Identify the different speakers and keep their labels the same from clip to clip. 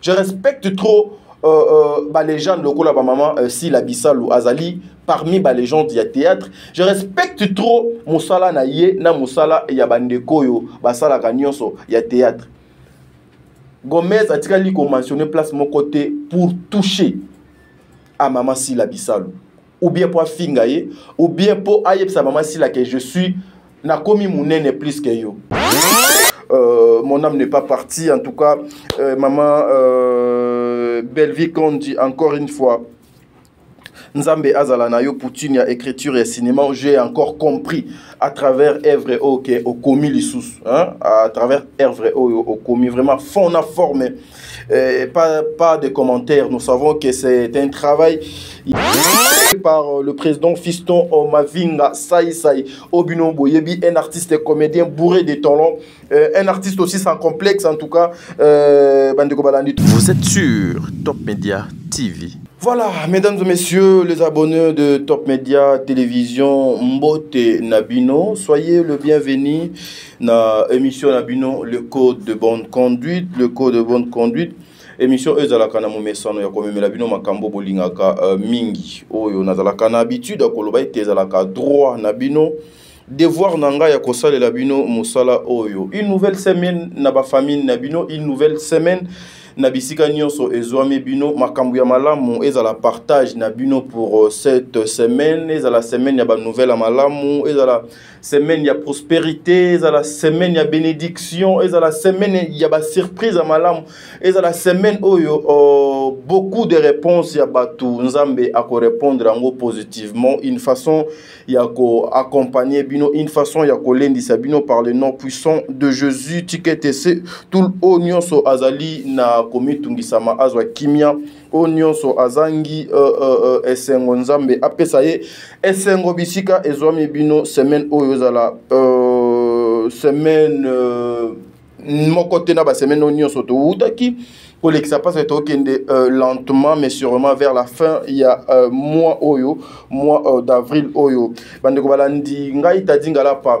Speaker 1: je respecte trop euh, euh, balégende lokola bamama euh, sila bisalu azali parmi balégende ya théâtre je respecte trop mosala na ye na mosala ya bandeko oyo basalaka nyonso ya théâtre gomez atikali komentionne place moko te pour toucher a mama sila bisalu ou bien mpo afinga ye ou bien mpo ayebisa mama sila ke je suis nakomi monene plus ke yo euh, mon âme n'est pas partie en tout cas euh, maman euh, bellevie kondi encore une fois nzambe azala na yo poutine ya écriture ya cinéma j'ai encore compris à travers œuvre oyo ke okomi lisusu à travers œuvre oyo okomi vraiment fond na forme pas pas de commentaires nous savons que c'est un travail par le président Fiston omavinga Sai Sai Obino Boyebi un artiste et comédien bourré de talons euh, un artiste aussi sans complexe en tout cas euh,
Speaker 2: vous êtes sur Top Media TV
Speaker 1: voilà, mesdames et messieurs, les abonnés de Top Media Télévision, Mbote Nabino. bino soyez le bienvenu na émission na bino le code de bonne conduite le code de bonne conduite émission oyo ezalaka na momesano ya komemela bino makambo bolingaka uh, mingi oyo nazalaka na habitude ya koloba ete ezalaka droit na bino devoir na ngai ya kosalela bino mosala oyo une nouvelle semaine na bafamille na bino une nouvelle semaine na bisika nyonso ezwami bino makambo ya malamu ezala partage na bino pour euh, cette semaine ezala semaine ya banouvelle ya malamu ezala semaine ya prosperité ezala semaine ya bénédiction ezala semaine ya basurprise ya malamu ezala semaine oyo uh, beaucoup de réponses ya bato nzambe akorépondre yango positivement une façon ya koaccompagne bino une façon ya kolendisa bino par le nom puissant de jésus tiketese tout oyo nyonso azali na komitungisama azwa kimia oyo nyonso azangi uh, uh, uh, esengo nzambe apesa ye esengo bisika ezwami bino semaine oyo ezala uh, semaine uh, moko te na basemaine oyo nyonso towutaki kolekisa mpasi tokende uh, lentement mais sûrement vers la fin ya uh, mois oyo mois uh, d'avril oyo bandeko balandi ngai tadingalapa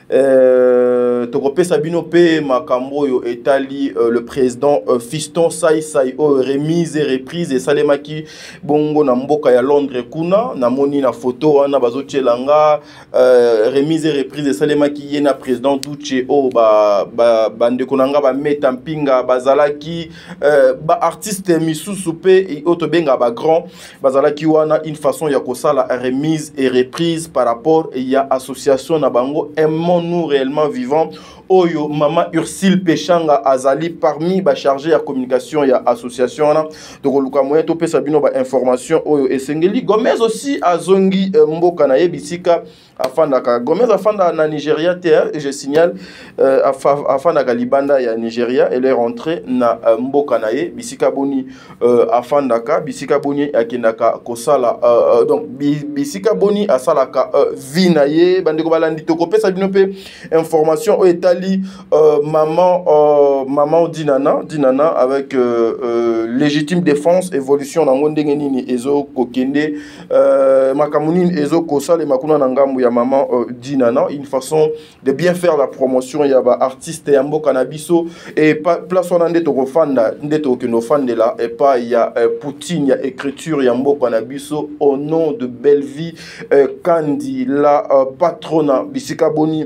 Speaker 1: Euh, tokopesa bino mpe makambo oyo etali euh, le président euh, fiston saisai oyo oh, remise et reprise esalemaki bongo na mboka ya londres kuna namoni na foto wana bazotyela nga euh, remise et reprise esalemaki ye na président duce oyo oh, bandeko ba, ba na nga bameta mpinga bazalaki euh, baartiste misusu mpe oyo oh, tobenga bagrand bazalaki wana une façon ya kosala remise et reprise par rapport ya association na bango aimons nous réellement vivant oyo mama ursile peshanga azali parmi bacharge ya communication ya association wana tokoluka moyen topesa bino bainformation oyo esengeli gomez aussi azongi eh, mboka na ye bisika afandaka gomez afanda na nigeria te hein, je signale euh, afandaka libanda ya nigeria elle est rentrée na euh, mboka na ye bisika boni euh, afandaka bisika boni akendaka kosala euh, euh, donc bisika boni asalaka euh, vie na ye bandeko balandi tokopesa bino mpe information oyo etali euh, maman euh, maman dinana dinana avec euh, euh, légitime défense évolution na yango ndenge nini ezokokende Euh, makambo nini ezokosalema kuna na ngambo ya mama euh, dina na une façon de bien faire la promotion ya baartiste ya mboka na biso e place wana nde tokofanda nde tokokende ofandela epai ya euh, poutine ya écriture ya mboka na biso au nom de bellevie kandi la patrona bisika boni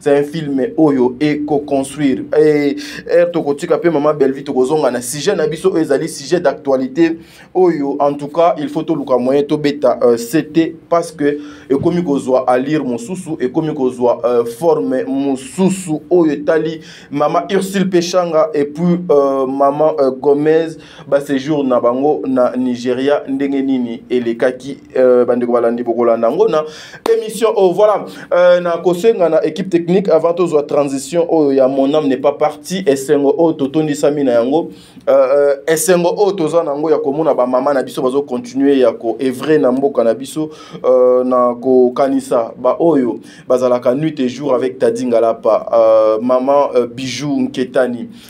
Speaker 1: c'est un film oyo eko construire et er tokotika pe maman Bellevue tokozonga na sujet na biso oyo ezali sujet d'actualité oyo en tout cas il faut toluka moyen tobeta euh, CT parce que ekomi kozwa à lire mosusu ekomi kozwa euh, forme mosusu oyo etali maman Ursule Peshanga et puis euh, maman euh, Gomez ba séjour na bango na Nigeria ndenge nini elekaki euh, bandeko balandi bokolanda yango na émission oh voilà euh, na kosenga na équipe technique avant tozwa transition oyo oh, ya mon âme n'est pas parti esengo oyo oh, totondisami na yango euh, euh, esengo oyo oh, toza na yango ya komona bamama na biso bazo continuer ya ko evre na mboka na biso euh, na kokanisa baoyo oh, bazalaka nuit et jour avec tadingalapa euh, mama euh, bijou nketani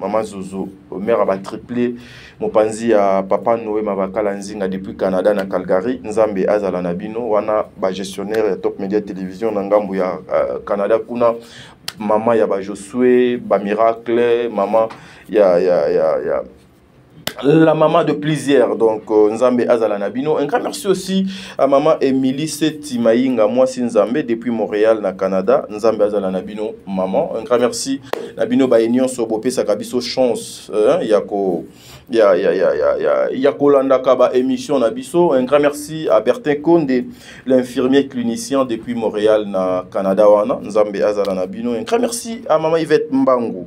Speaker 1: mama zozo mère aba triplé mopanzi ya papa noe mabakala nzinga depuis canada na calgary nzambe azala na bino wana bagestionnaire ya top media télévision na ngambo ya uh, canada kuna mama ya bajosue bamiracle mama ya, ya, ya, ya la maman de plusieurs donc euh, nzambe azala na bino un grand merci aussi à maman Emily Seti Maïnga mwasi nzambe depuis Montréal na Canada nzambe azala na bino maman un grand merci na bino ba union so bopesaka biso chance hein, ya ko ya ya ya ya ya, ya kolandaka ba émission na biso un grand merci à Bertin Konde l'infirmier clinicien depuis Montréal na Canada wana nzambe azala na bino un grand merci à maman Yvette Mbangu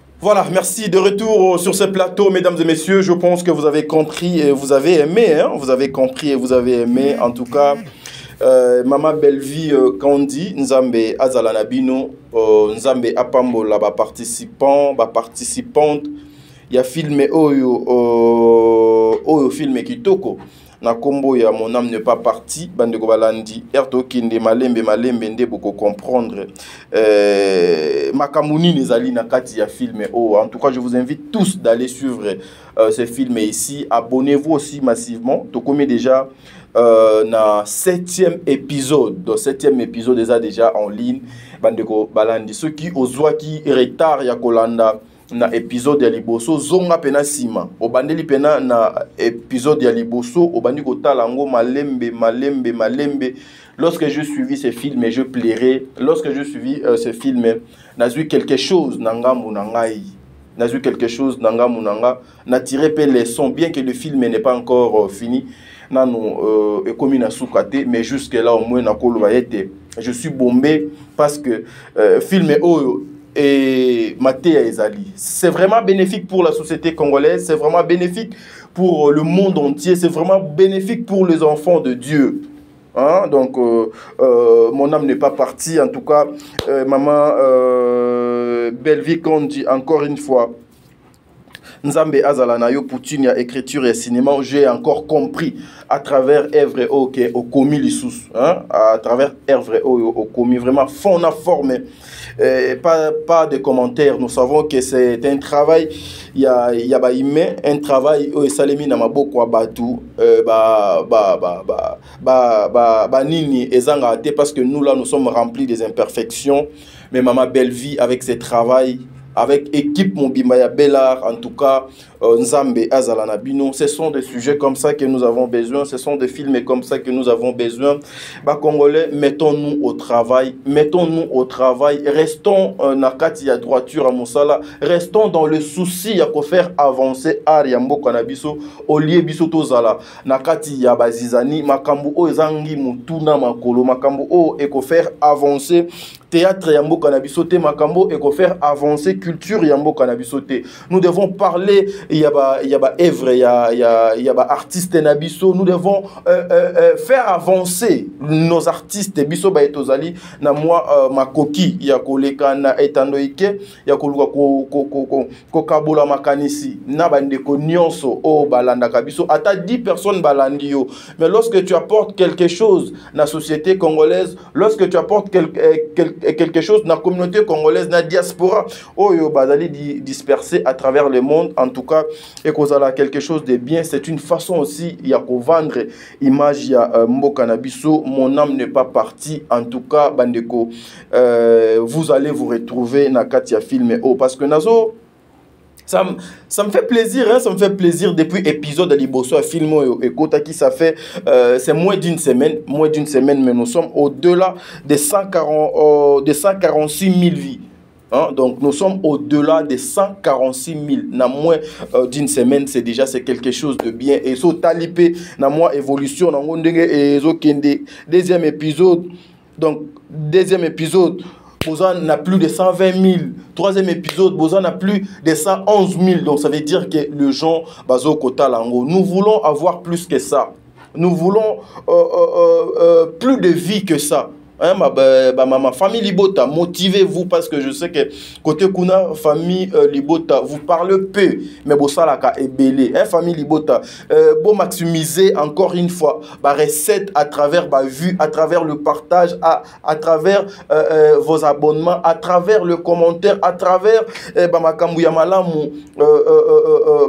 Speaker 1: Voilà, merci de retour sur ce plateau, mesdames et messieurs. Je pense que vous avez compris et vous avez aimé. Hein. Vous avez compris et vous avez aimé. En tout cas, euh, Mama Belvi euh, Kandi, Nzambe Azalanabino, euh, Nzambe Apambola, participant, participante. Il y a filmé Oyo, euh, Oyo filmé Kitoko. na kombo ya mon âme ne pas parti bandeko balandi r tokende malembe malembe nde bokocomprendre euh, makambo nini ezali na kati ya filme oyo en tout cas je vous invite tous d'aller suivre euh, ce film ici abonnez-vous aussi massivement tokomi déjà euh, na septième épisode donc septième épisode eza déjà en ligne bandeko balandi soki ozwaki retard ya kolanda na episode ya liboso zonga pena nsima obandeli pena na episode ya liboso obandi kotala yango malembe malembe malembe lorsque je suivi ce film je plairai lorsque je suivi euh, ce film nazwi quelque chose na ngambo na ngai nazwi quelque chose na ngambo na nga natire mpe leçon bien que le film n'est pas encore euh, fini nanu euh, ekomi na suka te mais jusque là au moins nakoloba ye te je suis bombé parce que euh, film oyo et et Ezali. C'est vraiment bénéfique pour la société congolaise, c'est vraiment bénéfique pour euh, le monde entier, c'est vraiment bénéfique pour les enfants de Dieu. Hein? Donc, euh, euh, mon âme n'est pas partie. En tout cas, maman Belvi, quand dit encore une fois, Nzambe azala na yo poutine ya écriture ya cinéma j'ai encore compris à travers œuvre oyo ke okomi lisusu hein? à travers œuvre oyo okomi vraiment fond na forme euh, pas, pas de commentaires nous savons que c'est un travail ya, ya bahumain un travail oyo esalemi na maboko ya bato euh, ba, ba, ba, ba, ba, ba, ba nini ezangaka te parce que nous là nous sommes remplis des imperfections Mais maman Bellevue avec ses travail avec équipe mobimba ya Bellar en tout cas euh, Nzambe azala na bino ce sont des sujets comme ça que nous avons besoin ce sont des films comme ça que nous avons besoin ba congolais mettons-nous au travail mettons-nous au travail restons euh, na kati ya droiture à mosala restons dans le souci ya ko faire avancer art ya mboka na biso au lieu biso tozala na kati ya bazizani makambo oyo ezangi motu na makolo makambo oyo ekofaire avancer théâtre ya mboka na biso te makambo ekofaire avancer culture ya mboka na biso te nous devons parler ya ba ya ba œuvre ya ya ya ba artiste na biso nous devons euh, euh, euh, faire avancer nos artistes biso baye tozali na mwa euh, makoki ya koleka na etando ike ya koluka kokabola makanisi na bandeko nyonso oyo balandaka biso ata 10 personnes balandi yo mais lorsque tu apportes quelque chose na société congolaise lorsque tu apportes quel, eh, quel, eh, quelque chose na communauté congolaise na diaspora oyo bazali di, dispersé à travers le monde en tout cas ekozala quelque chose de bien c'est une façon aussi ya kovendre image ya euh, mboka na biso mon âme n'est pas partie en tout cas bandeko euh, vous allez vous retrouver na katia film oh, parce que nazo ça me, ça me fait plaisir, hein, ça me fait plaisir depuis épisode de Liboso à film et qui ça fait, euh, c'est moins d'une semaine, moins d'une semaine, mais nous sommes au-delà De 140, des 146 000 vies. Hein, donc nous sommes au-delà des 146 000. Na moins euh, d'une semaine, c'est déjà c'est quelque chose de bien. Et so talipé, na moins évolution, na et so kende. Deuxième épisode, donc deuxième épisode, Bozan n'a plus de 120 000. Troisième épisode, Bozan n'a plus de 111 000. Donc ça veut dire que le gens, Bazo Kota Lango, nous voulons avoir plus que ça. Nous voulons euh, euh, euh, euh plus de vie que ça. Hein, ma, bah, bah, ma, ma, famille Libota, motivez-vous parce que je sais que côté Kuna, famille euh, Libota, vous parlez peu, mais bon, ça, là, c'est belé. Hein, famille Libota, euh, bon, maximiser encore une fois, bah, recette à travers bah, vue, à travers le partage, à, à travers euh, euh, vos abonnements, à travers le commentaire, à travers bah, ma Malamu,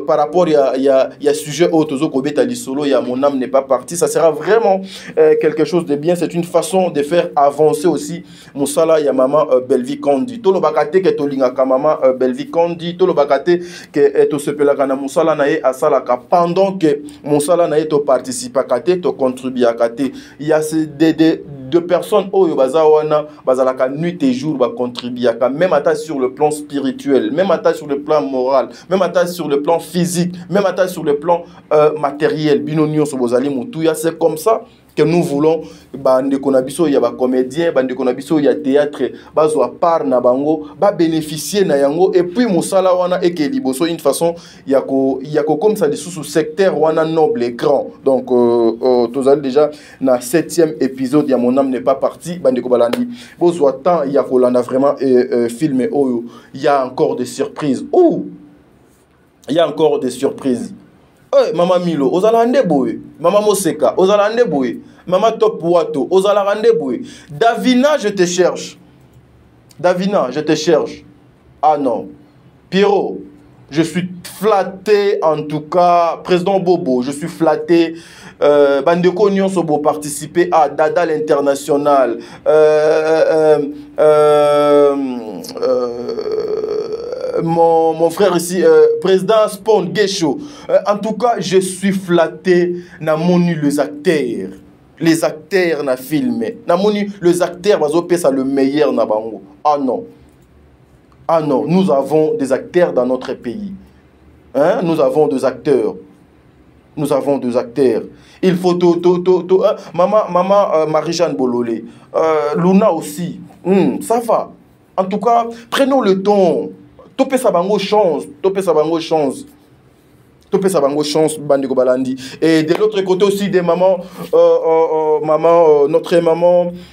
Speaker 1: par rapport il y a, y, a, y a sujet autres, Kobeta solo il y a mon âme n'est pas partie. Ça sera vraiment quelque chose de bien. C'est une façon de faire avancer aussi mosala ya mama uh, belvi condi tolobaka te ke tolingaka mama uh, belvi condi tolobaka te ke eh, tosepelaka na mosala na ye asalaka pendant ke mosala na ye toparticipaka te tocontribuaka te ya se de, de, de personnes oyo baza wana bazalaka nuit et jour bacontribuaka même ata sur le plan spirituel même ata sur le plan moral même ata sur le plan physique même ata sur le plan euh, matériel bino nyonso bozali motuya c'est comme ça que nous voulons bandeko na biso ya bacomédien bandeko na biso ya théâtre bazwa part na bango babénéficie na yango epuis mosala wana eke liboso une façon ya kokomisa lisusu secteur wana noble et grand donc euh, euh, tozali déjà na 7e épisode ya mon âme n'est pas parti bandeko balandi bozwa temps ya kolanda vraiment euh, euh, filme oyo ya encore des surprises ou il y a encore des surprises hey, eh, mama milo ozalaka nde boye mama moseka ozalaka nde boye mama top wato ozalaka nde boye davina je te cherche davina je te cherche ah non pierrot je suis flatté en tout cas président bobo je suis flatté euh, bandeko nyonso boparticipe à dada l'international euh, euh, euh, euh, euh, Euh, mon, frère ici, euh, président Spawn Euh, en tout cas, je suis flatté namoni les acteurs. Les acteurs na filmé. Namoni les acteurs bazopesa le meilleur na bango. Ah non. Ah non, nous avons des acteurs dans notre pays. Hein? Nous avons des acteurs. Nous avons deux acteurs. Il faut tout, Maman, maman Marie-Jeanne Bololé. Euh, Luna aussi. Hmm, ça va. En tout cas, prenons le temps. topesa bango chance topesa bango chance topesa bango chance bandeko balandi et de l'autre côté aussi des mamans euh, euh, euh maman euh, notre maman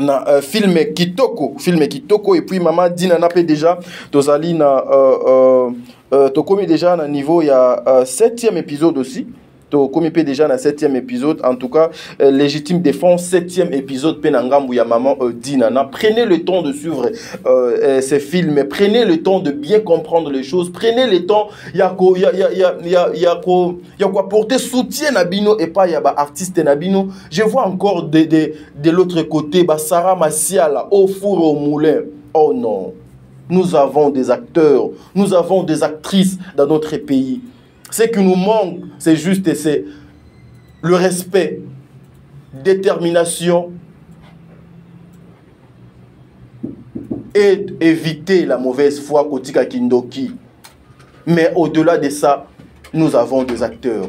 Speaker 1: na euh, film kitoko film kitoko et puis mama dina na mpe déjà tozali na euh, euh, euh, tokomi déjà na niveau ya euh, septième épisode aussi tokomi mpe déjà na septième épisode en tout cas euh, légitime défense septième épisode mpe na ngambu ya maman euh, dina na prenez le temps de suivre euh, euh, ces films prenez le temps de bien comprendre les choses prenez le temps ya ko ya ya ya ya ya ko ya ko apporter soutien na bino epai ya ba artistes na bino je vois encore des des de l'autre côté bah, Sarah Massiala au four au moulin oh non nous avons des acteurs nous avons des actrices dans notre pays Ce qui nous manque, c'est juste et c'est le respect, détermination et éviter la mauvaise foi Kotika Kindoki. Mais au-delà de ça, nous avons des acteurs.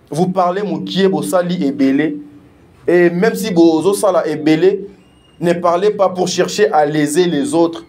Speaker 1: vous parlez mokie bosali ebele et même si bozosala ebele ne parlez pas pour chercher à léser les autres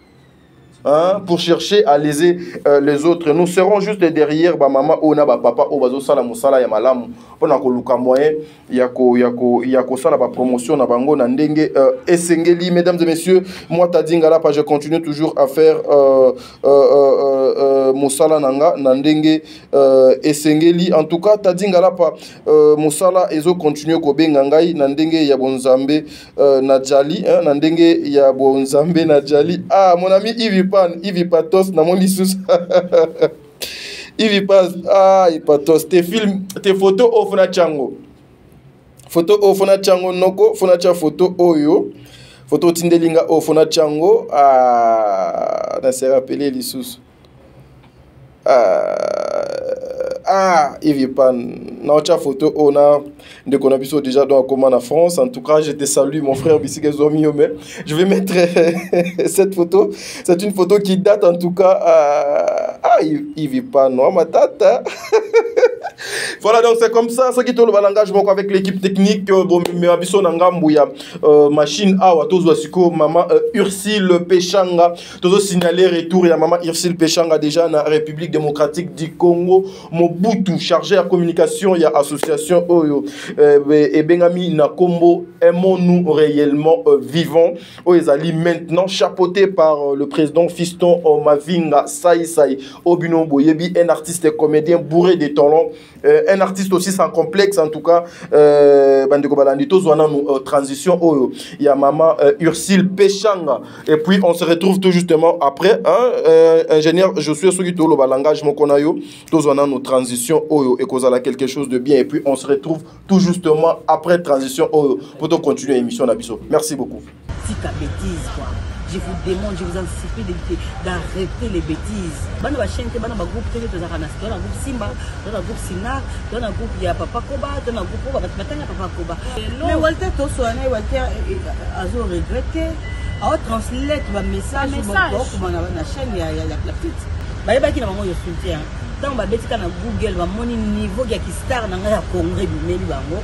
Speaker 1: Hein, pour chercher à léser euh, les autres. Nous serons juste derrière ba maman ou na ba papa ou bazo sala musala ya malamu pona ko luka moyen ya ko ya ko ya ko sala ba promotion na bango na ndenge euh, esengeli mesdames et messieurs moi tadinga là je continue toujours à faire euh, euh, euh, euh, euh musala nanga na ndenge euh, esengeli en tout cas tadi ngalapa euh, mosala ezo continue kobenga ngai na ndenge ya bonzambe euh, na jali hein, na ndenge ya bonzambe na jali ah mon ami ivipan ivipatos namoni lisusu ivipas ah ipatos te film te photo oyo fona tiango photo oyo fona tiango noko fona tia photo oyo photo otindeli nga oyo fona tiango ah, na se rappele lisusu Euh, ah, Yves Pan, naotia photo oyo oh, na ndeko na biso déjà donc akoma na France. En tout cas, je te salue mon frère Bisike Zomio, mais je vais mettre cette photo. C'est une photo qui date en tout cas. Euh, ah, Yves Pan, non, ma tata. voilà donc c'est comme ça soki toloba langage moko avec l'équipe technique euh, bomemema biso na ngambo ya euh, machine awa tozwa sikoyo mama euh, ursile peshanga tozo signaler retour ya mama Ursule Peshanga déjà na République démocratique du Congo Mobutu chargé ya communication ya association oyo eh, ebengami na kombo aimons-nous réellement euh, vivants oyo ezali maintenant chapeauté par euh, le président Fiston Mavinga Sai Sai Obino Boyebi un artiste comédien bourré de talent Euh, un artiste aussi sans complexe en tout cas euh, bandeko balandi tozwa nanu euh, transition oyo ya maman euh, ursile peshanga et puis on se retrouve tout justement après hein, euh, ingénieur je suis soki toloba langage moko na yo tozwa nanu transition oyo ekozala quelque chose de bien et puis on se retrouve tout justement après transition oyo mpo tocontinue émission na biso merci beaucoup
Speaker 3: tika betise quoi je vous demande je vous en supplie d'arrêter les bêtises bana bachaine te bana bagroupe te tozalaka na to na groupe simba to na groupe sinar to na groupe ya papa koba to na groupe oba batanga papa koba mais walter toswana ye walter eh, eh, azo regrette aotranslate bamessage bokokoma na chaîne ya petite bayebaki na bango yo soutien ntango babetika na google bamoni niveau ya kistar na ngai ya congrès bimeli bango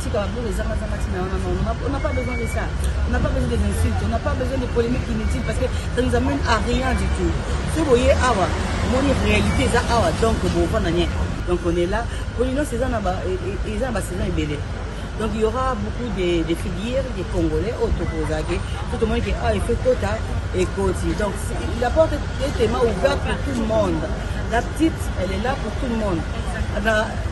Speaker 3: tika babolo ezangazanga ntina wana non on n'a pas besoin de ça on n'a pas besoin des insultes on n'a pas besoin de polémique inutile parce que ça nous amène à rien du tout soki boye awa omoni réalité eza awa donc bovanda nie donc on est là polinos eza na basaison ebele donc il y aura beaucoup de, de figures des congolais oyo tokozake po tomoni ke awa efe kota ekoti donc la porte est tellement ouverte pour tout le monde la petite elle est là pour tout le monde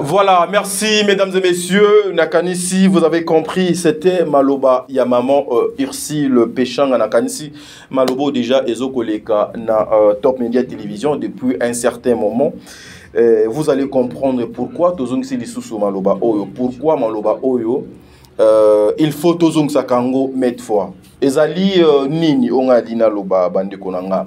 Speaker 3: Voilà,
Speaker 1: merci mesdames et messieurs. Nakanisi, vous avez compris, c'était Maloba ya maman euh, Ursule Pechanga Nakanisi. Malobo déjà ezokoleka na euh, Top Media Télévision depuis un certain moment. Euh, vous allez comprendre pourquoi tozongisi lisusu Maloba Oyo. Pourquoi Maloba Oyo euh, il faut tozongisa kango met fois. Ezali euh, nini onga lina loba bande konanga.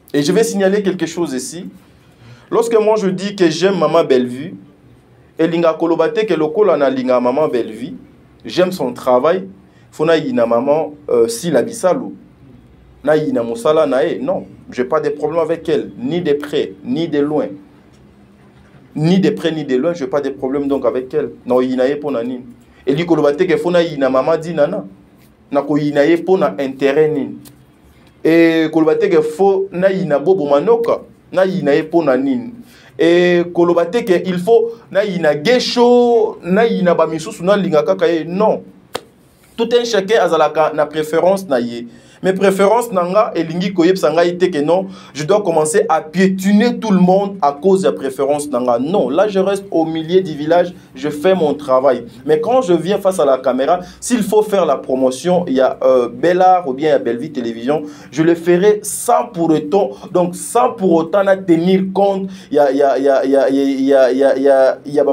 Speaker 1: Et je vais signaler quelque chose ici. Lorsque moi je dis que j'aime Maman Bellevue, et Linga Kolobate que lokola na Linga Maman Bellevue, j'aime son travail, fona yina Maman euh, Sila Bisalou, na yina Moussala Nae, non, j'ai pas de problème avec elle, ni de près, ni de loin. Ni de près, ni de loin, j'ai pas de problème donc avec elle. Non, yina ye pona nini. Et Linga Kolobate que fona yina Maman Dinana, na ko yina ye pona intérêt nini. e, koloba te ke fo nayina bobo manoka nayina ye mpo na nini e, koloba te ke il faut nayina gesho nayina bamisusu nalinga kaka ye non tout un chacun azalaka na préférence na ye mais préférence na nga elingi koyebisa ngai te ke non je dois commencer à piétiner tout le monde à cause ya préférence na nga non là je reste au milieu du village je fais mon travail. Mais quand je viens face à la caméra, s'il faut faire la promotion, il y a euh, ou bien il y a Belleville Télévision, je le ferai sans pour autant, donc sans pour autant tenir compte, il y a, il y il y a, il y a, il y a, il y a,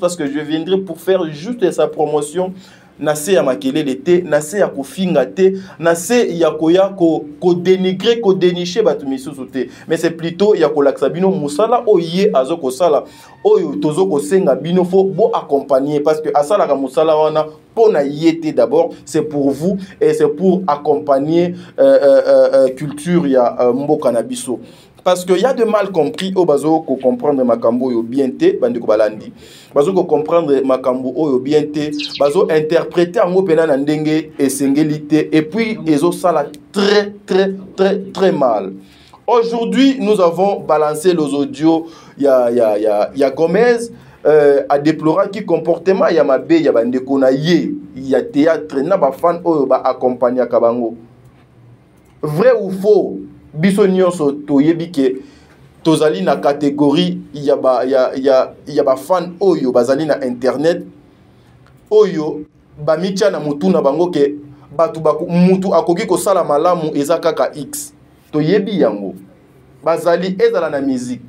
Speaker 1: parce que je viendrai pour faire juste sa promotion na se ya makelele te na se ya kofinga te na se ya koya kodenigre ko kodeniche bato misusu te mais c'est plutôt ya kolakisa bino mosala oyo ye azo kosala oyo tozo kosenga bino fo bo accompagner parce que asalaka mosala wana mpo na ye te d'abord c'est pour vous et c'est pour accompagner euh, euh, euh, euh culture ya euh, mboka na biso parce que ya de mal compris oyo bazo kocomprendre makambo oyo bien te bandeko balandi bazo kocomprendre makambo oyo bien te bazo interprete yango mpena na ndenge esengeli te et puis ezosala très très très très mal aujourd'hui nous avons balancé les audios ya, ya, ya, ya gomez euh, adeploraki comportement ya mabe ya bandeko na ye ya théâtre na bafane oyo baaccompagnaka bango vrai ou faux biso nyonso toyebi ke tozali na catégorie ya ba ya ya ya ba fan oyo bazali na internet oyo bamitya na motu na bango ke bato mutu akoki kosala malamu eza kaka x toyebi yango bazali ezala na musique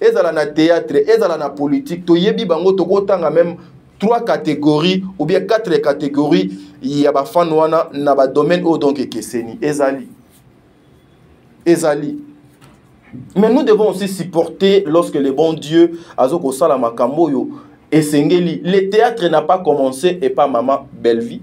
Speaker 1: ezala na théâtre ezala na politique toyebi bango tokotanga meme trois catégories ou bien quatre catégories ya bafane wana na badomaine oyo donc ekeseni ezali ezali mais nous devons aussi supporter lorsque le bon dieu azo kosala makambo oyo esengeli le théâtre n'a pas commencé epa mama bellevie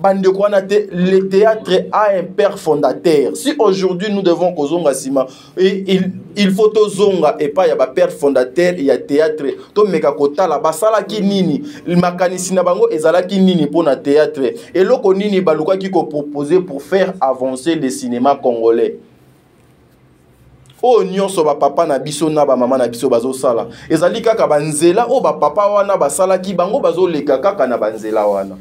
Speaker 1: bandeko wana te le théâtre a un père fondateur si aujourd'hui nous devons kozonga nsima il, il faut tozonga epai ya bapère fondateur ya théâtre tomeka kotala basalaki nini makanisi na bango ezalaki nini mpo na théâtre eloko nini balukaki kopropose pour faire avancer le cinéma congolais oyo nyonso bapapa na biso na bamama na biso bazosala ezali kaka banzela oyo bapapa wana basalaki bango bazoleka kaka na banzela wana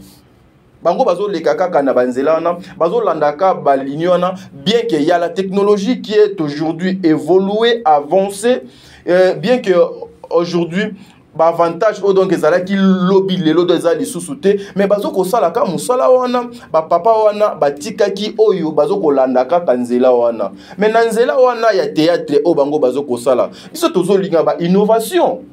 Speaker 1: bango bazoleka kaka na banzela wana bazolandaka balini wana bien que ya la technologie qui est aujourd'hui évolue avance euh, bien que aujourd'hui baavantage oyo donc ezalaki lobi lelo do eza lisusu te mais bazo kosala kaka mosala wana bapapa wana batikaki oyo bazo kolanda kaka nzela wana mais na nzela wana ya théâtre oyo bango bazo kosala biso tozolinga ba innovation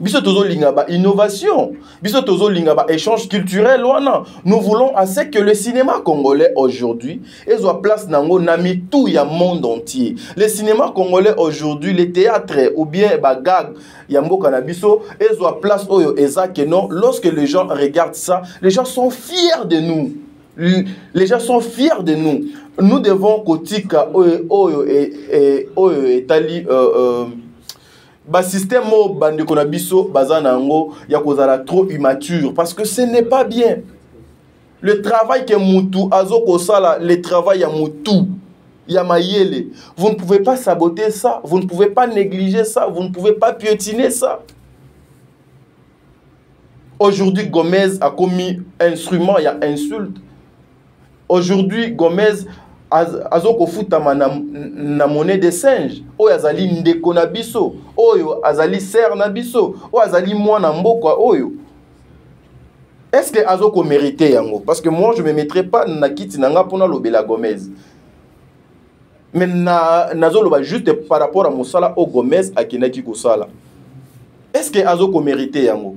Speaker 1: biso tozolinga ba innovation biso tozolinga ba échange culturel wana nous voulons à ce que le cinéma congolais aujourd'hui ezwa place nango na mitu ya monde entier le cinéma congolais aujourd'hui le théâtre ou bien ba gag ya mboka na biso ezwa place oyo eza que non lorsque les gens regardent ça les gens sont fiers de nous les gens sont fiers de nous nous devons kotika oyo oyo e, e, oyo etali euh, euh, basystème oyo bandeko na biso baza na yango ya kozala trop immature parce que ce n'est pas bien le travail ke mutu azo kosala le travail ya mutu ya mayele vous ne pouvez pas saboter ça vous ne pouvez pas négliger ça vous ne pouvez pas piétiner ça aujourd'hui gomez akomi instrument ya insulte aujourd'hui gomez azokofutama na, na monnaie de singe oyo azali ndeko na biso oyo azali sere na biso oyo azali mwana mboka oyo est ce que azokomerite yango parce que moi je me mettrai pas na kiti na nga mpona lobela gomez mais nazoloba na juste par rapport ya mosala oyo gomez akendaki kosala est ce que azokomerite yango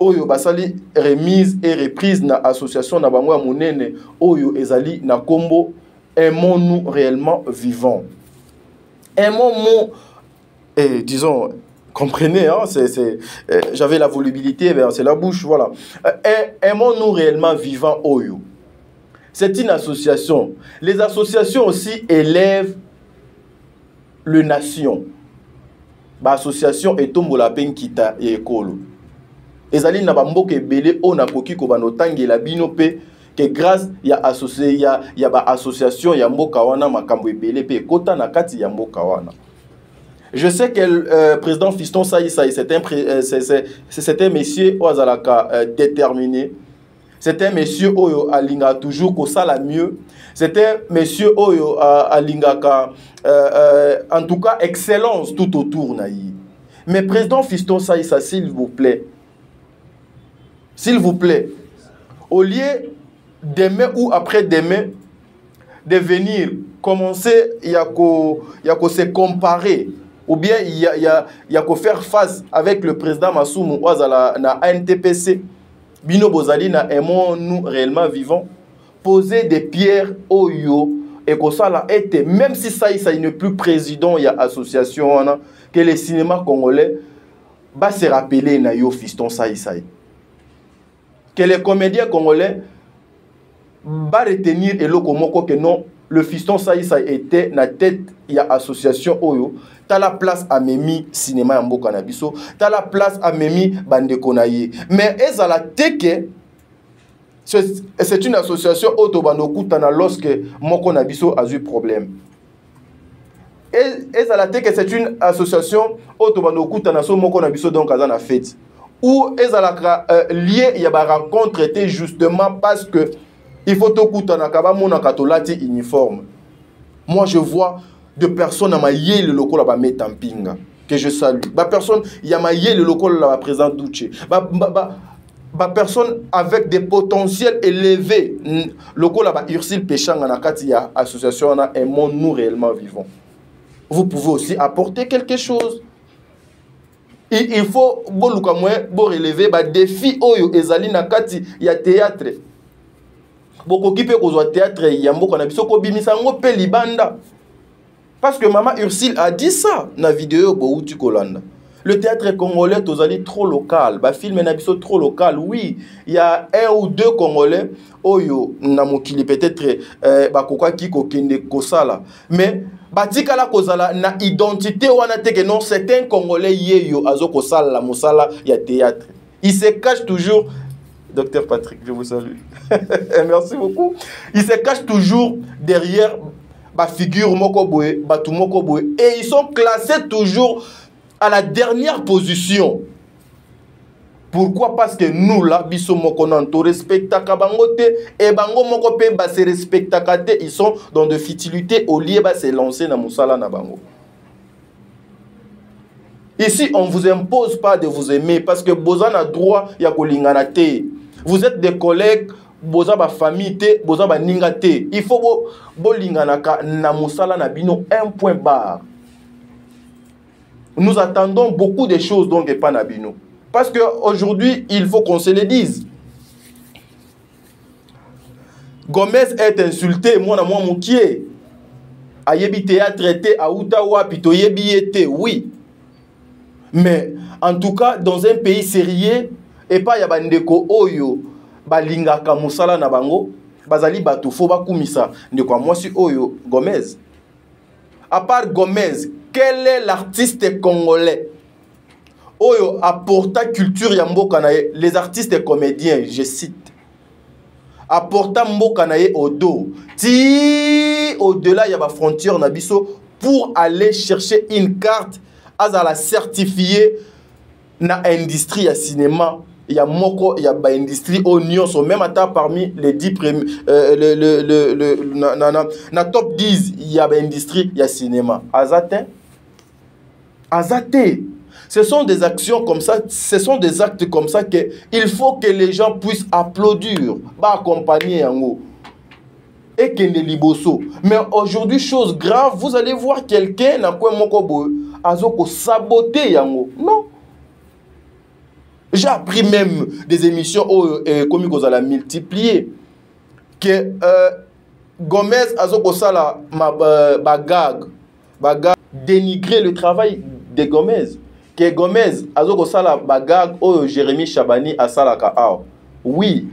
Speaker 1: oyo basali remise et reprise na association na bango ya monene oyo ezali na kombo aimons nous réellement vivant aimons mon eh, disons comprenez hein, c'est, c'est, eh, j'avais la volubilité ben, c'est la bouche voilà eh, eh, aimons nous réellement vivant oyo c'est une association les associations aussi élèvent le nation baassociation etombolaka mpe nkita ya ekolo ezali na bamboka ebele oyo nakoki kobanda otangela bino mpe ke grâce ya, associ... ya, ya baassociation ya mboka wana makambo ebele mpe ekota na kati ya mboka wana je sais que euh, président fiston saisai c'est un, euh, c'est, c'est, c'est un monsieur oyo azalaka euh, déterminé c'est un monsieur oyo alingaka toujours kosala mieux c'est un monsieur oyo euh, alingaka euh, euh, en tout cas excellence tout autour na ye mais président fiston saisa s'il vous plaît s'il vous plaît au lieu demain ou après demain de venir commencer ya ko ya ko se comparer ou bien il y a, il y a, il y a ko faire face avec le président Massoumou Ouazala na ANTPC bino bozali na aimons nous réellement vivant poser des pierres oyo ekosala ete même si saisa il ne plus président ya association wana que le cinéma congolais ba se rappeler na yo fiston saisai que les comédiens congolais ba retenir eloko moko que non le fiston saisa était na tête ya association oyo tala place amemi cinéma ya mboka na biso tala place amemi bandeko na ye mais ezala te ke c'est une association oyo tobanda okutana lorsque moko na biso azwi problème ezala te que c'est une association oyo tobanda okutana so moko na biso donc aza na fete ou ezalaka euh, lie ya barencontre te justement parce que il faut tokutanaka bamonaka tolati uniforme moi je vois de personnes na mayele lokola bameta mpinga que je salue ba personne ya mayele lokola ba président Douche ba, ba, ba ba personne avec des potentiels élevés lokola ba Ursule Peshanga na kati ya association wana un monde nous réellement vivons vous pouvez aussi apporter quelque chose il, il faut boluka moyen bo relever ba défi oyo ezali na kati ya théâtre bokoki mpe kozwa théâtre ya mboka na biso kobimisa yango mpe libanda Parce que maman Ursule a dit ça na vidéo Bouti Kolanda. Le théâtre congolais, tozali trop local. Ba film na biso trop local. Oui, il y a un ou deux congolais oyo na mokili peut-être euh, bakoka ki kokende kosala. Mais batikala kozala na identité wana te que non c'est un congolais yeyo azo kosala la mosala ya théâtre. Il se cache toujours. Docteur Patrick, je vous salue. Merci beaucoup. Il se cache toujours derrière ma figure Mokoboe, Batou Mokoboe. Et ils sont classés toujours à la dernière position. Pourquoi Parce que nous, là, biso moko nanto, respectaka bango te, et bango moko pe ba se respectaka te, ils sont dans de futilités au lieu ba se lancer na musala na bango. Ici, on ne vous impose pas de vous aimer parce que Boza a droit ya kolingana te. Vous êtes des collègues, Boza ba famille te, Boza ba ninga te. Il faut bo, bo lingana ka na musala na bino un point barre. Nous attendons beaucoup de choses donc de Panabino. Parce qu'aujourd'hui, il faut qu'on se le dise. Gomez est insulté mwana mwa mokie ayebi théâtre te auta wapi toyebi ye te oui mais en tout cas dans un pays sérieux epai ya bandeko oyo balingaka mosala na bango bazali bato fo bakumisa ndeko ya mwasi oyo gomez à part gomez quel est l'artiste congolais oyo apporta culture ya mboka na ye les artistes comédiens je cite apporta mboka na ye odo ti au-delà ya bafrontière na biso pour aller chercher une carte azala certifie na industrie ya cinéma ya moko ya baindustrie oyo nyonso meme ata parmi les 10 premi euh, le, le, le, le, na, na, na, na top 10 ya baindustrie ya cinéma aza te aza te ce sont des actions comme ça ce sont des actes comme ça que il faut que les gens puissent applaudir baaccompagner yango ekende liboso mais aujourd'hui chose grave vous allez voir quelqu'un na coin moko boye azo kosabote yango non j'ai appris même des émissions oyo oh, ekomi eh, kozala multiplier que euh, gomez azo kosala bagage ba baga dénigrer le travail de Gomez que Gomez azo kosala bagag oyo Jérémy Chabani asalaka awa oui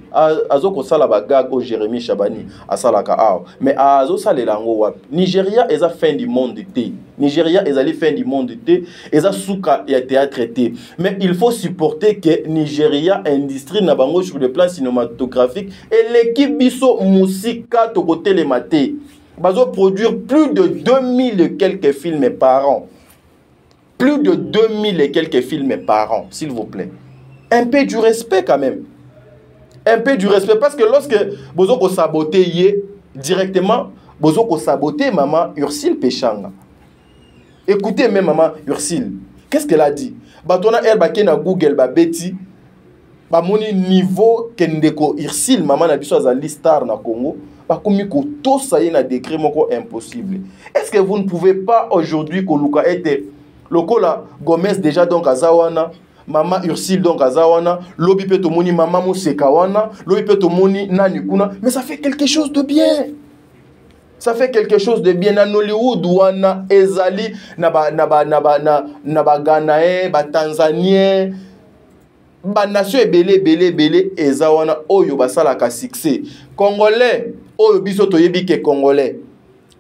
Speaker 1: azo kosala bagag oyo Jérémy Chabani asalaka awa mais azosalela yango wapi Nigeria eza fin du monde te Nigeria ezali fin du monde te eza suka ya théâtre te mais il faut supporter que Nigeria industrie na bango sur le plan cinématographique eleki biso musika tokotelema te bazoproduire plus de 2000 quelques films par an Plus de 2000 et quelques films par an, s'il vous plaît. Un peu du respect quand même. Un peu du respect. Parce que lorsque vous Bozoko saboté directement, vous Bozoko saboté maman Ursule Péchanga. Écoutez même maman Ursule. Qu'est-ce qu'elle a dit bato wana ere bakei na google babeti bamoni niveau ke ndeko ursile mama na biso azali star na congo bakomi kotosa ye na degre moko impossible est ce que vous ne pouvez pas aujourd'hui koluka ete lokola gomez déjà donc aza wana mama ursile donc aza wana lobi mpe tomoni mama moseka wana lobi mpe tomoni nani kuna mais ça fait quelque chose de bien ça fait quelque chose de bien na nollywood wana ezali na ba na ba na ba na, na ba ganaen ba tanzanien banation ebele ebele ebele eza wana oyo basalaka succès congolais oyo biso toyebi ke congolais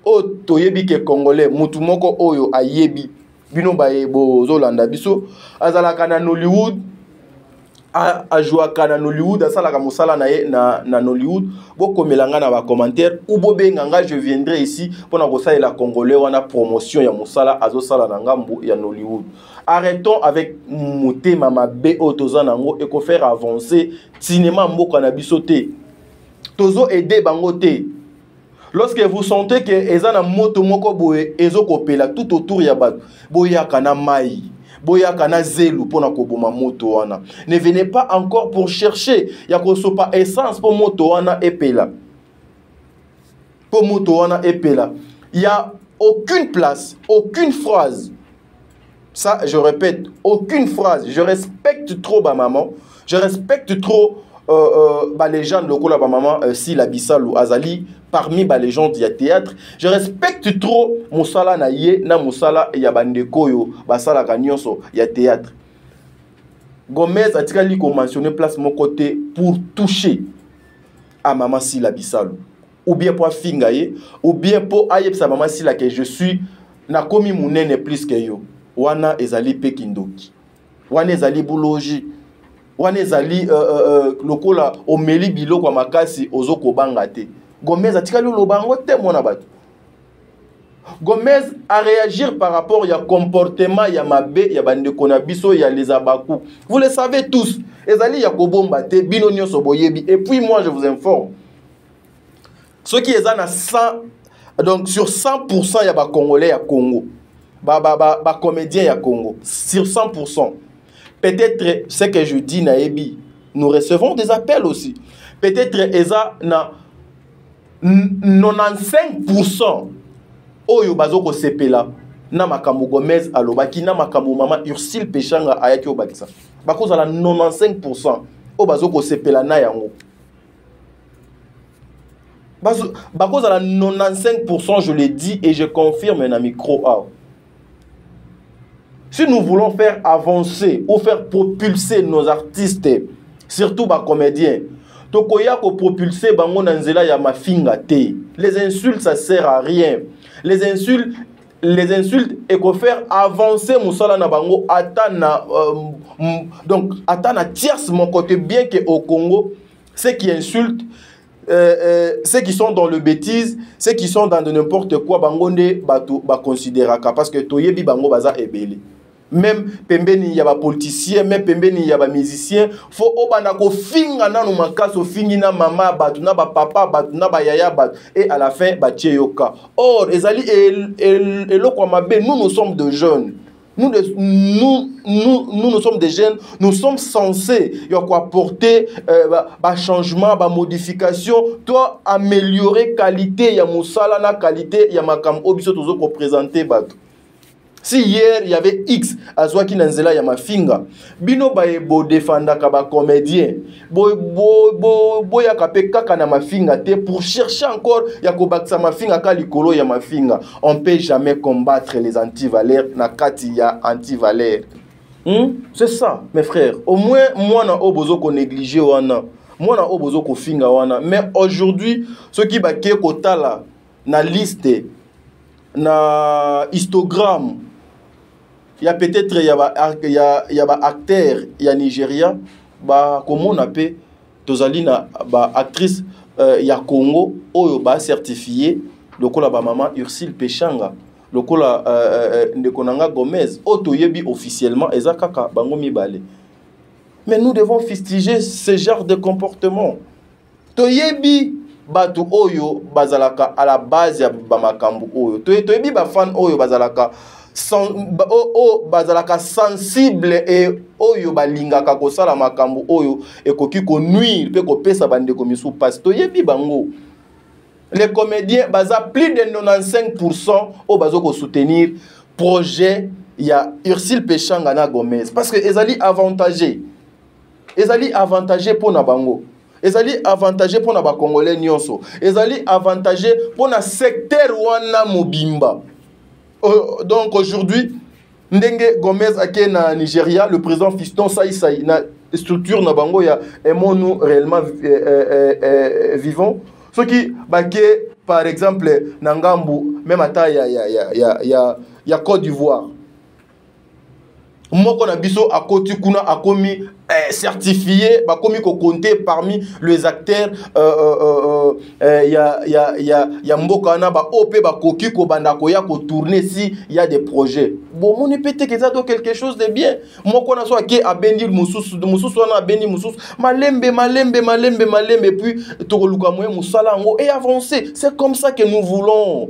Speaker 1: oyo toyebi ke congolais mutu moko oyo ayebi bino baye bozolanda biso azalaka na nollywood ajouaka na nollywood asalaka mosala na ye na, na nollywood bokomela ngai na bacommentaire ou bobenga ngai je viendrai ici mpo na kosalela congolais wana promotion ya mosala azosala na ngambo ya nollywood arrêtons avec motema mabe oyo toza na yango ekofaire avancer cinema mboka na biso te tozo aide bango te lorsque vous sentez que eza na moto moko boye ezokopela tout autour ya bato boyaka na mai boyaka na zelu mpo na koboma moto wana ne venez pas encore pour chercher ya kosopa essence mpo moto wana epela mpo moto wana epela ya aucune place aucune phrase Ça, je répète, aucune phrase. Je respecte trop ma maman. Je respecte trop euh, euh, ba légende lokola ba maman euh, si la bisalu azali parmi ba légende ya théâtre je respecte trop musala na ye na musala ya bandeko oyo basalaka nyonso ya théâtre gomez atikali komentionne place moko te pour toucher à maman si la bisalu ou bien mpo afinga ye ou bien mpo ayebisa mama sila ke je suis nakomi monene plus ke yo wana ezali mpe kindoki wana ezali buloji wana ezali uh, uh, uh, lokola omeli biloko ya makasi ozo kobanga te gomez atikali oloba yango te mwana bato gomez aréagir par rapport ya comportement ya mabe ya bandeko na biso ya les abaku vous le savez tous ezali ya kobomba te bino nyonso boyebi et puis moi je vous informe soki eza na 100 donc sur 100% ya ba congolais ya Congo ba ba ba, ba comédiens ya Congo sur 100% peut-être ce que je dis na ebi nous recevons des appels aussi peut-être eza na 95% oyo bazo ko sepela na makambo Gomez alobaki na makambo mama Ursule Peshanga ayaki obakisa bakozala 95% oyo bazo ko sepela na yango bakozala 95% je le dis et je confirme na micro awa si nous voulons faire avancer ou faire propulser nos artistes surtout bacomédiens tokoya kopropulse bango na nzela ya mafinga te les insultes ça sert à rien les insultes les insultes et qu'on faire avancer musala na bango ata na euh, donc ata na tierce mon côté bien que au Congo ceux qui insultent euh, euh, ceux qui sont dans le bêtise ceux qui sont dans de n'importe quoi bango nde bato baconsideraka parce que toyebi bango baza ebele meme pembeni ya bapoliticien meme pembeni ya bamusicien fo obanda kofinga nano makasi ofingi na mama ya bato na bapapa ya bato na bayaya ya bato e à la fin batie yo ka or ezali el, el, eloko ya mabe nous nous sommes de jeunes nous, de, nous, nous, nous, nous sommes des jeunes, nous sommes censés il y a quoi apporter euh, bah, bah, changement, bah, modification, toi améliorer qualité, il y a moussala, qualité, il y a makam, obiso, tozo ko présenter, bateau. si hier il y avait x azwaki na nzela ya mafinga bino baye bodefandaka bacomédien boyaka mpe kaka na mafinga te pour chercher encore ya kobakisa mafinga ka likolo ya mafinga on peut jamais combattre les antivaleur na kati ya antivaleur hmm? c'est ça mes frères au moins mwana oyo bozo konéglige wana mwana oyo bozo kofinga wana mais aujourd'hui soki bakei kotala na liste na histogramme ya peut-être ya ba ya, ya ba acteur ya Nigeria ba komona pe tozali na ba actrice euh, ya Congo oyo ba certifié lokola ba maman Ursule Peshanga lokola euh, euh, euh ndeko nanga Gomez oyo toyebi officiellement eza kaka bango mibale mais nous devons fustiger ce genre de comportement toyebi bato oyo bazalaka à la base ya bamakambo oyo toyebi bafane oyo bazalaka oyo bazalaka sensible e oyo balingaka kosala makambo oyo ekoki konuire mpe kopesa bandeko misusu mpasi toyebi bango les comédiens baza plus de 95 pourcent oyo baza kosoutenir projet ya ursile peshanga na gomez parce que ezali avantagé ezali avantage mpo na bango ezali avantage mpo na bacongolais nyonso ezali avantage mpo na secteur wana mobimba euh, donc aujourd'hui ndenge gomez ake na nigeria le président fiston saisai na structure na bango ya emonu réellement euh, euh, euh, vivant soki bake par exemple na ngambu meme ata ya, ya, ya, ya, ya, ya côte d'ivoire moko na biso akoti kuna akomi eh, certifié bakomi kokonte parmi les acteurs euh, euh, euh, euh, eh, ya, ya, ya, ya mboka wana baoyo mpe bakoki kobanda koya kotourne si ya des projets bomoni mpe teke eza to quelque chose de bien moko na so ake abendi mosusu mosusu wana abendi mosusu malembe malembe malembe malembe puis tokoluka moye mosala yango e avance c'est comme ça que nous voulons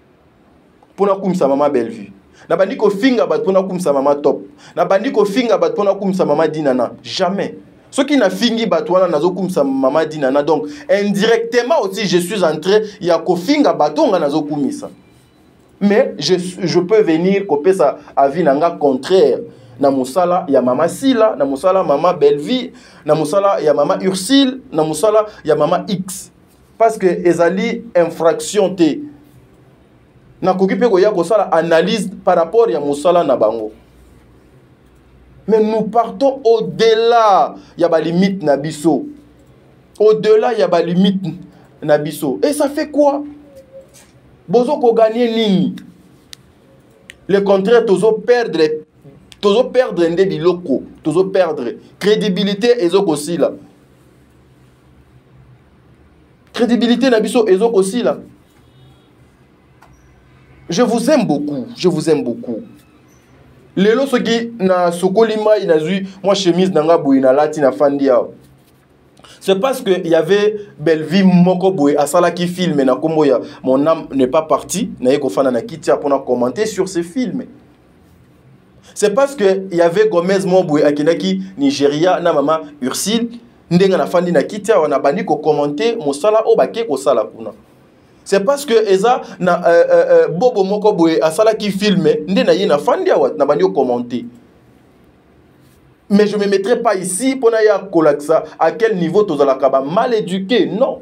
Speaker 1: mpo nakumisa mama bellevue nabandi kofinga bato mpo nakumisa mama top nabandi kofinga bato mpo nakumisa mama dinana jamais soki nafingi bato wana nazokumisa mama dinana donc indirectement aussi je suis entré ya kofinga bato nga nazokumisa mais je, je peux venir kopesa avis na nga contraire na mosala ya mama sila na mosala mama bellevie na mosala ya mama ursile na mosala ya mama x parce que ezali infraction te nakoki mpe koya kosala analyse par rapport ya mosala na bango mais nous partons au-delà ya balimite na biso au-delà ya balimite na biso et ça fait quoi bozo koganie nini le contraire tozo perdre tozo perdre nde biloko tozo perdre crédibilité ezokosila crédibilité na biso ezo kosila je vous aime beaucoup je vous aime beaucoup lelo soki na sokoli mai nazwi mwa chemise na nga boye nalati na fandi awa c'est parce que y avait bellevie moko boye asalaki filme na nkombo ya mon âme n'est pas parti naye kofanda na kiti ya mpona commenter sur ce filme c'est parce que y avait gomez moboye akendaki nigeria na mama ursile ndenge nafandi na kiti awa nabandi kokommente mosala oyo bake kosala kuna c'est parce que eza na euh, euh, euh, bobo moko boye asalaki filme nde na ye nafandi awa nabandi kokommente mais je me mettrai pas ici mpo na ye akolakisa à quel niveau tozalaka ba mal éduqué non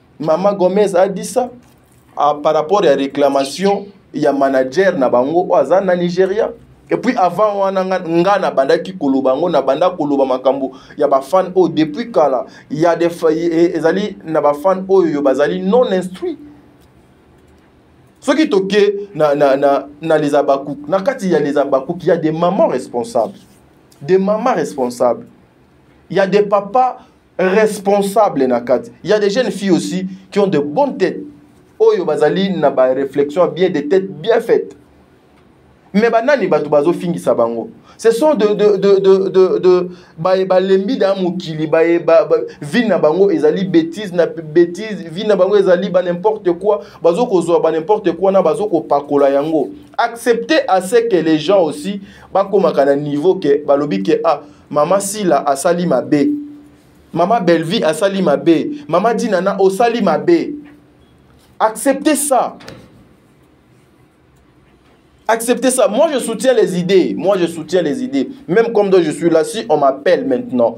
Speaker 1: Mama Gomez a dit ça ah, par rapport à réclamation ya manager na bango oyo aza na Nigeria et puis avant wana nga, nga na bandaki koloba yango na banda koloba makambo ya bafan oyo depuis kala ya de, e, ezali na bafan oyo bazali non instruit soki toke na, na, na, na les abakouk na kati ya les abakouk ya de maman responsable de maman responsable ya de papa responsable na kati il y a des jeunes filles aussi qui ont de bonnes têtes oyo bazali na ba réflexion bien des têtes bien faites mais banani bato bazofingisa bango ce sont de, de, de, de, de, de baye balembi da mokili baye ba, ba, vie na bango ezali bétise na bétise vie na bango ezali ba n'importe quoi bazokozwa ba n'importe quoi na bazokopakola yango accepter à ce que les gens aussi bakomaka na niveau ke balobi ke ah mama sila asali mabe mama bellevie asali mabe mama dinana osali mabe acceptez ça acceptez ça moi je soutiens les idées moi je soutiens les idées même comme donc je suis là si on m'appelle maintenant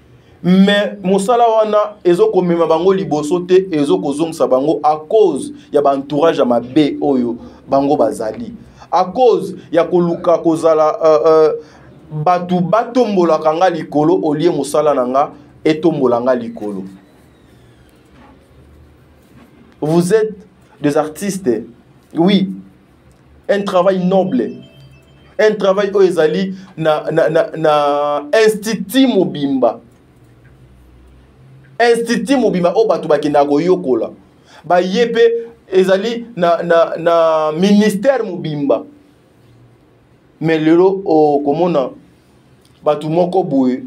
Speaker 1: mais mosala wana ezokomema bango liboso te ezokozongisa bango à cause ya baentourage ya mabe oyo bango bazali à cause ya koluka kozala uh, uh, bato batombolaka nga likolo olie mosala na nga etombola nga likolo vous êtes des artistes oui un travail noble un travail oyo ezali na, na, na, na institut mobimba institut mobimba oyo bato bakendaka koyokola baye mpe ezali na, na, na ministère mobimba me lelo okomona oh, bato moko boye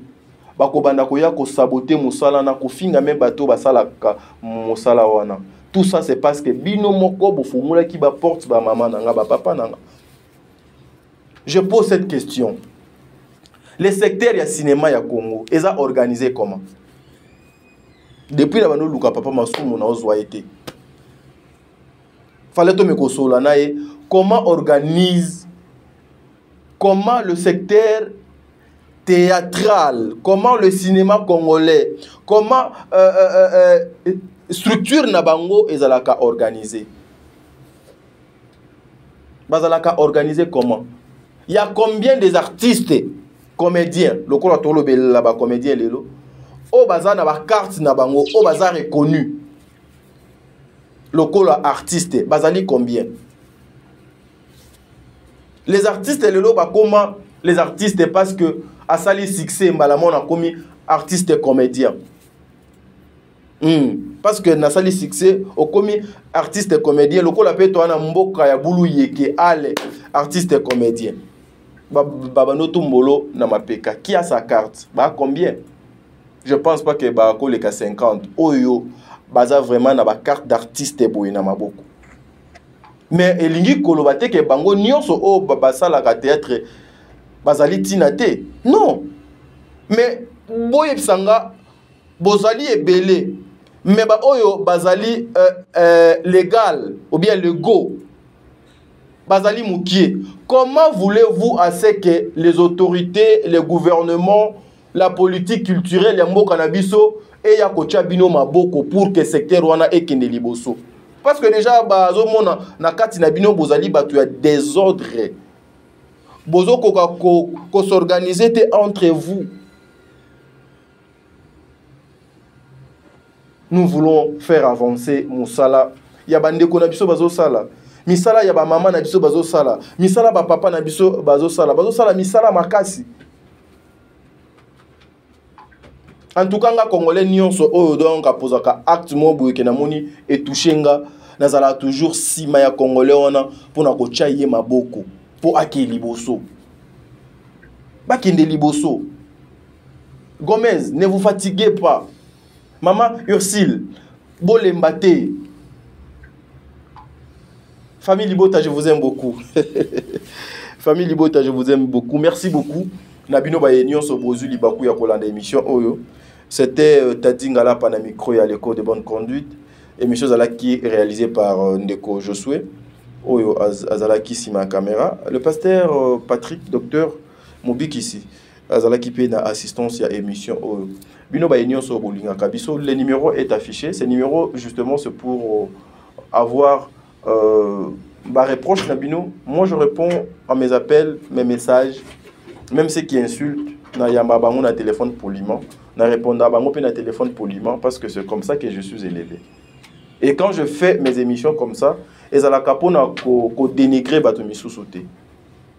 Speaker 1: bakobanda koya kosabote mosala na kofinga me bato basalaka mosala wana tout ça c'est parce que bino moko bofungolaki baporte bamama na nga bapapa na nga je pose cette question le secteur ya cinéma ya congo eza organisé comment depuis na bando oluka papa masumu na ozwa ye te fale tomekosolola na ye comment organise comment le secteur théâtral, comment le cinéma congolais, comment euh, euh, euh, euh structure na bango ezalaka organisée. Bazalaka organisé comment Il y a combien des artistes comédiens, le cours tolo la ba comédien lelo, au bazar na ba carte na bango, au bazar reconnu. Le cours artiste, bazali combien les artistes lelo bakoma les artistes parce que asali succès mbala moko nakomi artiste comédien mm. parce que nasali succès okomi artiste comédien lokola mpe toa na mboka ya bulu yeke ale artiste comédien babando ba, tumbolo na mapeka qui a sa carte ba combien je pense pas que bakoleka 50 oyo baza vraiment na bacarte d'artiste boye na maboko mais elingi koloba te ke bango nyonso oyo basalaka théâtre bazali ntina te non mais boyebisa nga bozali ebele mais baoyo bazali euh, euh, légal ou bien lego bazali mokie comment voulez-vous à ce que les autorités les gouvernements la politique culturelle ya mboka na biso eya kotya bino maboko pour que secteur wana ekende liboso parce que déjà bazomona na kati na bino bozali bato ya désordre bozokoka kosorganize ko te entre vous nous voulons faire avancer mosala ya bandeko na biso bazosala misala ya bamama na biso bazosala misala bapapa na biso bazosala bazosala misala makasi en tout cas nga congolais nyonso oyo donc apozaka acte moko boye ke namoni etouche nga nazalaka toujours nsima ya congolais wana mpo na kotya ye maboko mpo akei liboso bakende liboso gomez ne vous fatigue pas mama ursile bolemba te famille libota je vous aime beaucoup famille libota je vous aime beaucoup merci beaucoup na bino baye nyonso bozwi libaku ya kolanda émission oyo c'était euh, tati ngalapa na micro ya leco de bonne conduite émission ezalaki réalisée par euh, ndeko josue oyo azalaki nsima ya caméra le pasteur euh, patrick docteur mobikisi azalaki mpe na assistance ya émission oyo bino baye nyonso bolingaka biso le numéro est affiché ce numéro justement c'est pour euh, avoir euh, bareproche na bino moi je réponds à mes appels mes messages même ceux qui insultent na yamba bango na téléphone poliment na répondre bango mpe na téléphone poliment parce que c'est comme ça que je suis élevé et quand je fais mes émissions comme ça ezalaka mpona kodénigrer ko bato misusu te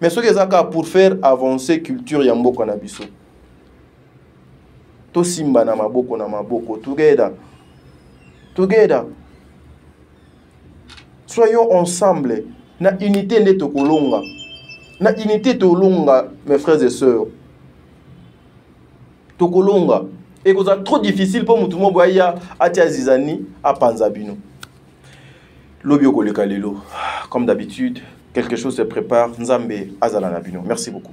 Speaker 1: mais soki eza kaka pour faire avancer culture ya mboka na biso tosimba na maboko na maboko together together soyons ensemble na unité nde tokolonga na unité tolonga mes frères et sœurs tokolonga ekozala trop difficile mpo motu moko aya atia zizani apanza bino lobi okoleka lelo comme d'habitude quelque chose se prépare nzambe azala na bino merci beaucoup